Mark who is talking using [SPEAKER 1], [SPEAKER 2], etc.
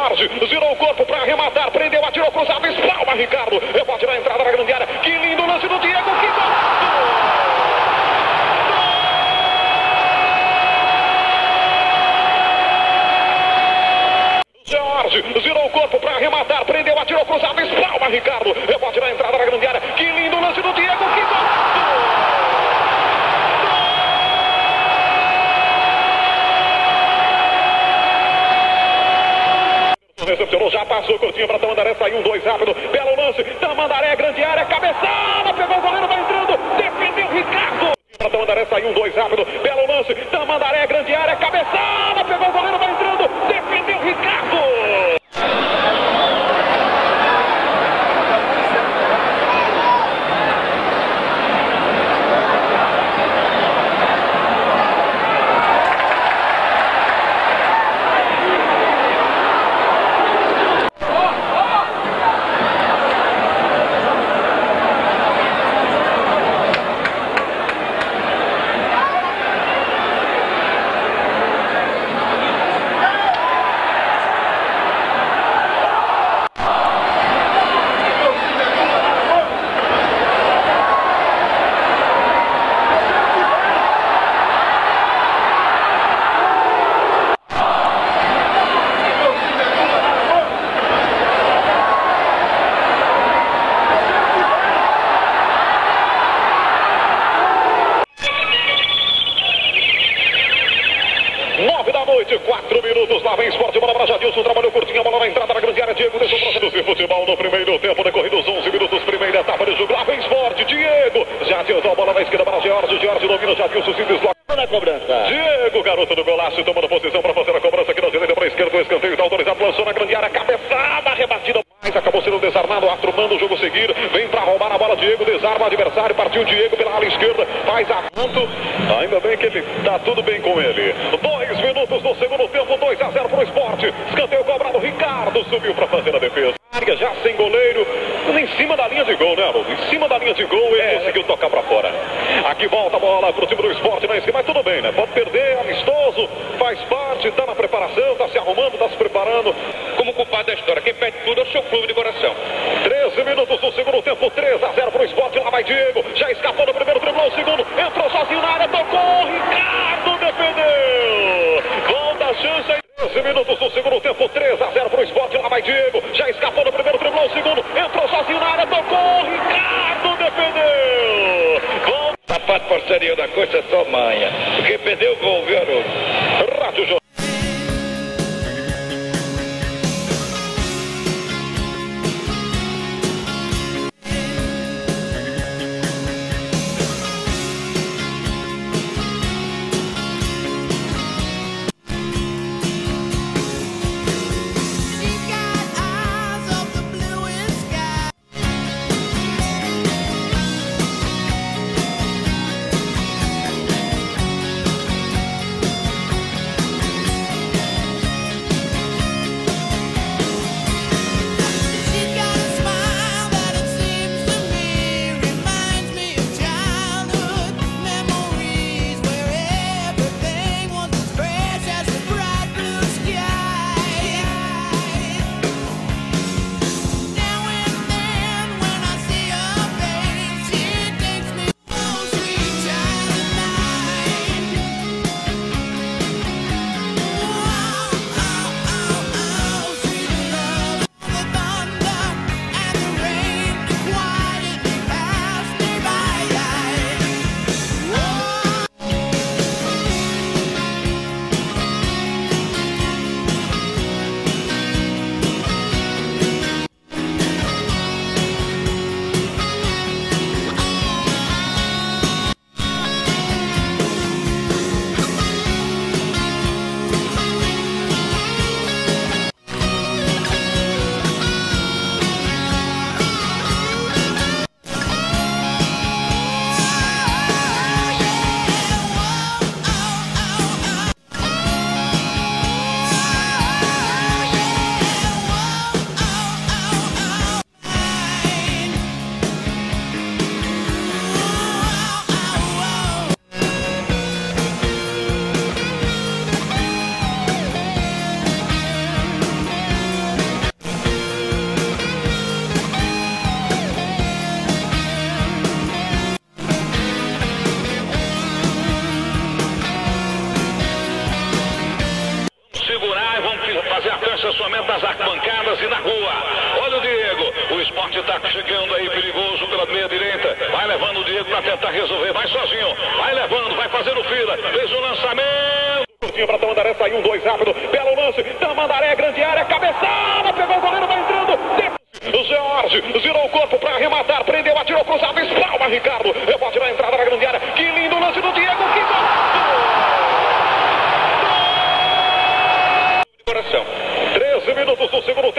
[SPEAKER 1] Jorge, o corpo para arrematar, prendeu, atirou cruzado, espalma Ricardo. Passou, curtinho para Tamandaré, saiu um, dois rápido, belo lance, Tamandaré, grande área, cabeçada, pegou o goleiro, vai entrando, defendeu Ricardo. Para Tamandaré, saiu um, dois rápido, belo lance, Tamandaré, grande área, cabeçada, pegou o goleiro, vai entrando, defendeu Ricardo. Nove da noite, quatro minutos. Lá vem esporte, bola para Jadilson. Trabalhou curtinho, a bola na entrada na grande área. Diego deixou para seduzir futebol no primeiro tempo, decorridos 11 minutos. Primeira etapa de jogo. Lá vem esporte, Diego. Já adiantou a bola na esquerda para George. George domina, Jadilson se desloca.
[SPEAKER 2] Na cobrança.
[SPEAKER 1] Diego, garoto do golaço, tomando posição para fazer a cobrança aqui na direita para a esquerda. O escanteio está autorizado, lançou na grande área, cabeçada, rebatida. Mas acabou sendo desarmado, o Astro manda o jogo seguir. Vem para roubar a bola, Diego desarma o adversário. Partiu Diego pela ala esquerda, faz avanço. Ainda bem que ele tá tudo bem com ele. Dois minutos do segundo tempo, 2 a 0 para o esporte. Escanteio cobrado, Ricardo subiu para fazer a defesa. Já sem goleiro, em cima da linha de gol, né, Haroldo? Em cima da linha de gol, ele conseguiu tocar para fora. Aqui volta a bola pro time do esporte na esquina, mas tudo bem, né? Pode perder, amistoso, faz parte, tá na preparação, tá se arrumando, tá se preparando.
[SPEAKER 3] Como culpado da história, quem pede tudo é o seu clube de coração.
[SPEAKER 1] 13 minutos do segundo tempo, 3 a 0 pro esporte, lá vai Diego, já escapou no primeiro, driblou o segundo, entrou sozinho na área, tocou, Ricardo defendeu! Volta a chance aí. 13 minutos do segundo tempo, 3 a 0 pro esporte, lá vai Diego, já escapou no primeiro, driblou o segundo, entrou sozinho na área, tocou, Ricardo defendeu! Volta.
[SPEAKER 3] Sapato coxa só manha. Porque perdeu o gol, viu?
[SPEAKER 1] bancadas e
[SPEAKER 4] na rua. Olha o Diego. O esporte
[SPEAKER 3] está chegando aí, perigoso pela meia direita. Vai levando o Diego para tentar resolver. Vai sozinho. Vai levando, vai fazendo fila. Fez o um lançamento.
[SPEAKER 1] Curtinho para Tamandaré, saiu um, dois rápido. Belo lance. Tá, Tamandaré, grande área, cabeçada. Pegou o goleiro, vai entrando. O George virou o corpo para arrematar, prendeu, atirou cruzado, espalma Ricardo. Rebote na entrada da grande área. Que lindo lance do Diego, que gol!
[SPEAKER 3] Coração.
[SPEAKER 1] 13 minutos do segundo